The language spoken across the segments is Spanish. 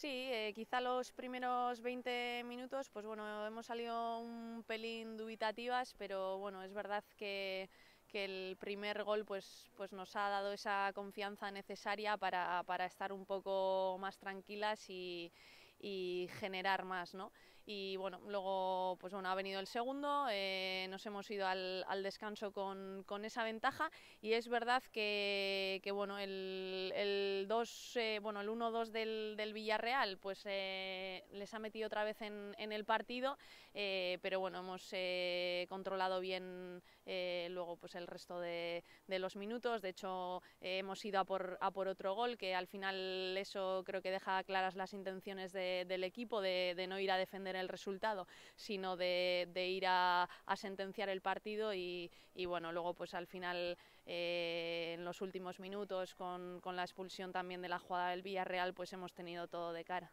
Sí, eh, quizá los primeros 20 minutos, pues bueno, hemos salido un pelín dubitativas, pero bueno, es verdad que, que el primer gol pues, pues nos ha dado esa confianza necesaria para, para estar un poco más tranquilas y, y generar más, ¿no? Y bueno, luego pues bueno, ha venido el segundo, eh, nos hemos ido al, al descanso con, con, esa ventaja y es verdad que, que bueno, el, el 2, eh, bueno, el 1-2 del, del, Villarreal pues eh, les ha metido otra vez en, en el partido, eh, pero bueno, hemos eh, controlado bien luego pues el resto de, de los minutos, de hecho hemos ido a por, a por otro gol que al final eso creo que deja claras las intenciones de, del equipo de, de no ir a defender el resultado, sino de, ir a, a, sentenciar el partido y, y, bueno, luego pues al final eh, en los últimos minutos con, con la expulsión también de la jugada del Villarreal pues hemos tenido todo de cara.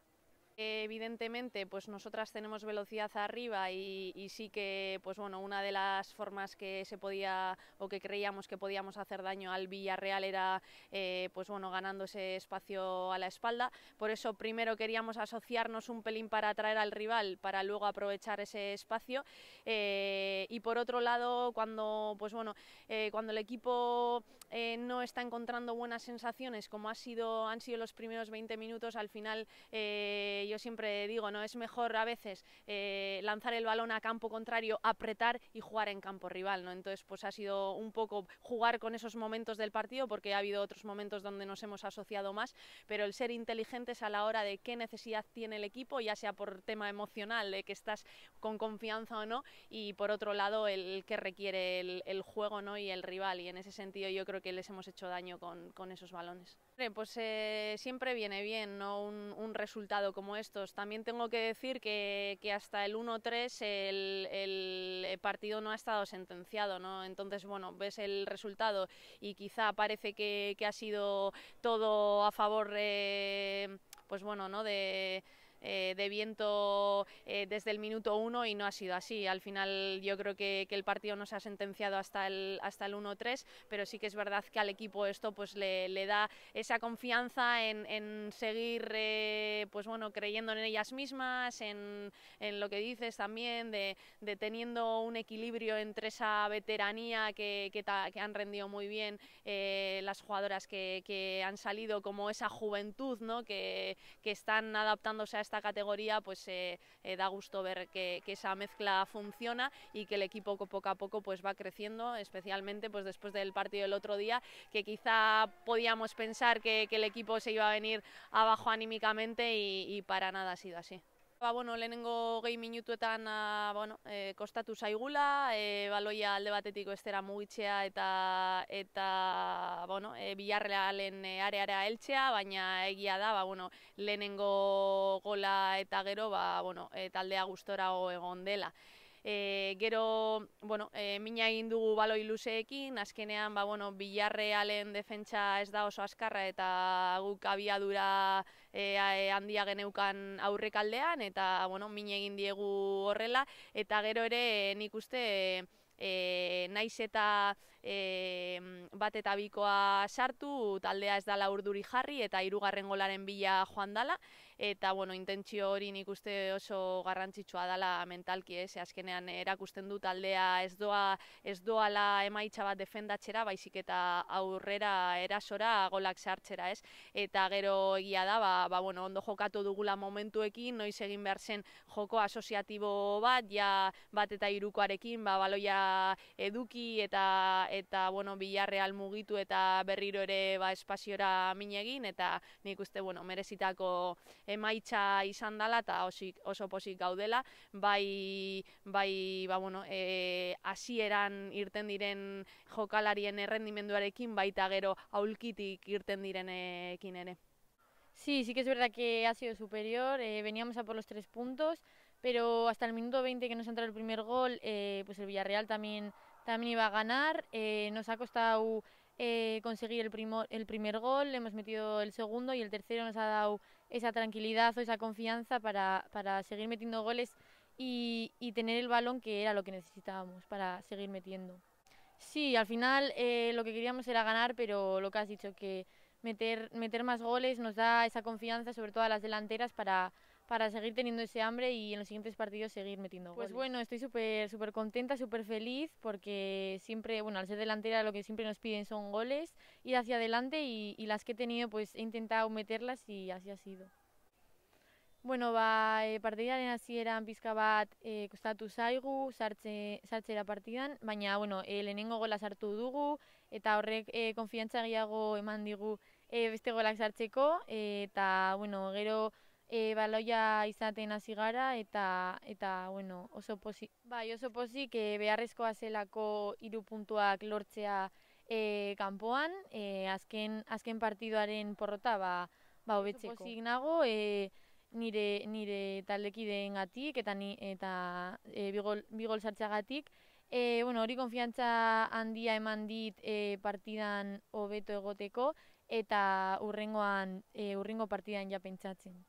Evidentemente, pues nosotras tenemos velocidad arriba y, sí que, pues bueno, una de las formas que se podía o que creíamos que podíamos hacer daño al Villarreal era, eh, pues bueno, ganando ese espacio a la espalda. Por eso primero queríamos asociarnos un pelín para atraer al rival, para luego aprovechar ese espacio. Eh, y por otro lado, cuando, pues bueno, eh, cuando el equipo eh, no está encontrando buenas sensaciones, como ha sido, han sido los primeros 20 minutos, al final eh, yo siempre digo, no es mejor a veces eh, lanzar el balón a campo contrario, apretar y jugar en campo rival, ¿no? Entonces, pues ha sido un poco jugar con esos momentos del partido, porque ha habido otros momentos donde nos hemos asociado más, pero el ser inteligentes a la hora de qué necesidad tiene el equipo, ya sea por tema emocional, de que estás con confianza o no, y por otro lado, el, que requiere el, el, juego, ¿no? Y el rival, y en ese sentido yo creo que les hemos hecho daño con, con esos balones. Pues eh, siempre viene bien, ¿no? Un, un resultado como estos. También tengo que decir que, que hasta el 1-3 el, el, partido no ha estado sentenciado, ¿no? Entonces, bueno, ves el resultado y quizá parece que, que ha sido todo a favor, eh, pues bueno, ¿no? De, eh, de viento eh, desde el minuto uno y no ha sido así. Al final yo creo que, el partido no se ha sentenciado hasta el, hasta el 1-3, pero sí que es verdad que al equipo esto pues le, le da esa confianza en, en seguir eh, pues bueno, creyendo en ellas mismas, en, en lo que dices también, de, de, teniendo un equilibrio entre esa veteranía que, que, ta, que han rendido muy bien las jugadoras que, que, han salido, como esa juventud ¿no? que, que están adaptándose a esta categoría, pues eh, eh, da gusto ver que, esa mezcla funciona y que el equipo poco a poco pues va creciendo, especialmente pues después del partido del otro día, que quizá podíamos pensar que, el equipo se iba a venir abajo anímicamente y para nada ha sido así. Ba, bueno, lehenengo gehi minutuetan a, bueno, e, kostatu zaigula, e, baloia alde batetiko estera mugitzea eta eta bueno, e, bilarrealen e, areara heltzea, baina egia da, ba, bueno, lehenengo gola eta gero, ba, bueno, e, taldea gustora egon dela. E, gero, bueno, e, mina egin dugu baloi luzeekin, azkenean, ba, bueno, bilarrealen defentsa ez da oso askarra eta guk abiadura e, handia geneukan aurrekaldean, eta, bueno, mina egin diegu horrela, eta gero ere nik uste e, naiz eta e, bat eta bikoa sartu, taldea ez dala urduri jarri eta hirugarren golaren bila joan dala, eta bueno, intentzio hori nik uste oso garrantzitsua dela mentalki, ez, azkenean erakusten du taldea ez doa ez doala emaitza bat defendatzera, baizik eta aurrera erasora golak sartzera, ez? Eta gero egia da, ba, ba bueno, ondo jokatu dugula momentuekin, noiz egin behar zen joko asoziatibo bat, ja bat eta hirukoarekin, ba baloia eduki eta eta bueno, Villarreal mugitu eta berriro ere ba espaziora min egin eta nik uste bueno, merezitako emaitza izan dela eta osik, oso posik gaudela, bai, bai ba, bueno, e, asieran irten diren jokalarien errendimenduarekin, baita gero aulkitik irten direnekin ere. Sí, sí que es verdad que ha sido superior, eh, veníamos a por los tres puntos, pero hasta el minuto 20 que nos entra el primer gol, eh, pues el Villarreal también, también iba a ganar, eh, nos ha costado eh, conseguir el, primo, el primer gol, hemos metido el segundo y el tercero nos ha dado esa tranquilidad o esa confianza para, para seguir metiendo goles y, y, tener el balón que era lo que necesitábamos para seguir metiendo. Sí, al final eh, lo que queríamos era ganar, pero lo que has dicho que meter, meter más goles nos da esa confianza, sobre todo a las delanteras, para, para seguir teniendo ese hambre y en los siguientes partidos seguir metiendo pues goles. Pues bueno, estoy súper súper contenta, súper feliz porque siempre, bueno, al ser delantera lo que siempre nos piden son goles, ir hacia adelante y, y las que he tenido pues he intentado meterlas y así ha sido. Bueno, ba, e, partidaren hasieran pizka bat e, kostatu zaigu, sartze, sartzera partidan, baina, bueno, e, lehenengo gola sartu dugu, eta horrek e, konfiantza gehiago eman digu e, beste golak sartzeko, e, eta, bueno, gero e, baloia izaten hasi gara eta eta bueno, oso posi, bai, oso posi ke beharrezkoa zelako hiru puntuak lortzea e, kanpoan, e, azken azken partidoaren porrota ba ba hobetzeko. Posi nago e, nire nire taldekideengatik eta ni eta e, bigol bigol sartzagatik E, bueno, hori konfiantza handia eman dit e, partidan hobeto egoteko eta urrengoan e, urrengo partidan ja pentsatzen.